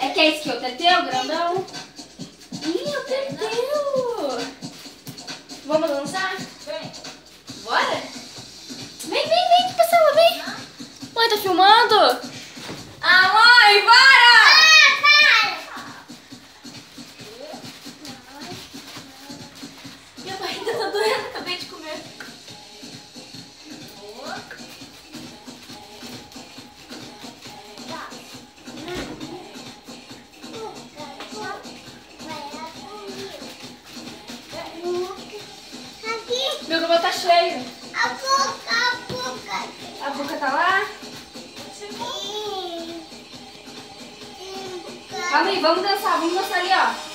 É que é esse aqui, o Teteu, grandão? Ih, o Teteu! Vamos dançar? Bora? Vem, vem, vem, Cassela, vem! Mãe, tá filmando? Meu cabelo tá cheio. A boca tá lá? Calma aí, vamos dançar, vamos dançar ali, ó.